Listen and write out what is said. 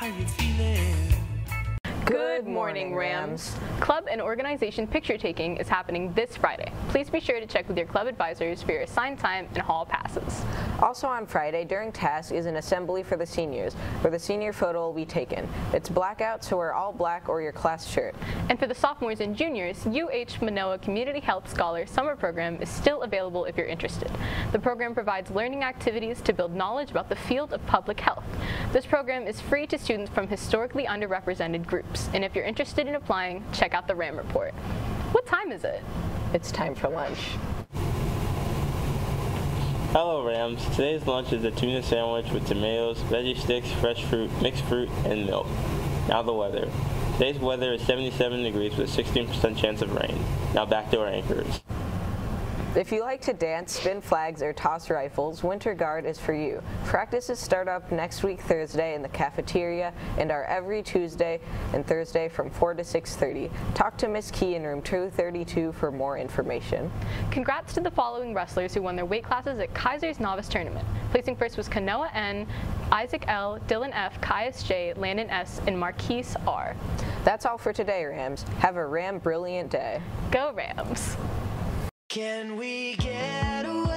How you feeling? Good morning, Rams. Club and organization picture taking is happening this Friday. Please be sure to check with your club advisors for your assigned time and hall passes. Also on Friday, during task is an assembly for the seniors, where the senior photo will be taken. It's blackout, so wear all black or your class shirt. And for the sophomores and juniors, UH Manoa Community Health Scholar Summer Program is still available if you're interested. The program provides learning activities to build knowledge about the field of public health. This program is free to students from historically underrepresented groups, and if you're interested in applying, check out the RAM report. What time is it? It's time for lunch. Hello Rams, today's lunch is a tuna sandwich with tomatoes, veggie sticks, fresh fruit, mixed fruit, and milk. Now the weather. Today's weather is 77 degrees with a 16% chance of rain. Now back to our anchors. If you like to dance, spin flags, or toss rifles, Winter Guard is for you. Practices start up next week Thursday in the cafeteria and are every Tuesday and Thursday from 4 to 6.30. Talk to Miss Key in room 232 for more information. Congrats to the following wrestlers who won their weight classes at Kaiser's Novice Tournament. Placing first was Kanoa N, Isaac L, Dylan F, Caius J, Landon S, and Marquise R. That's all for today, Rams. Have a Ram brilliant day. Go Rams! Can we get away?